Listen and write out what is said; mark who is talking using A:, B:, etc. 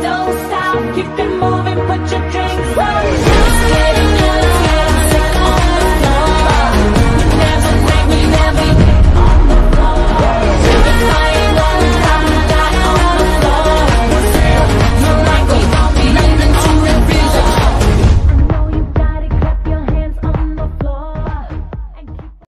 A: Don't stop, keep it moving, put your